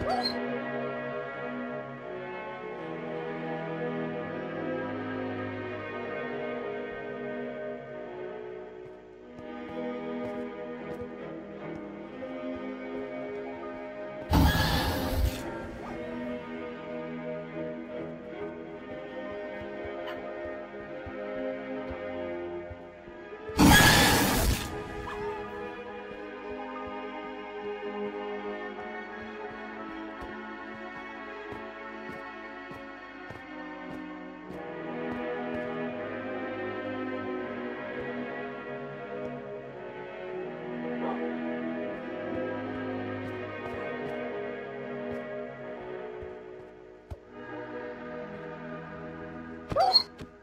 you Oh!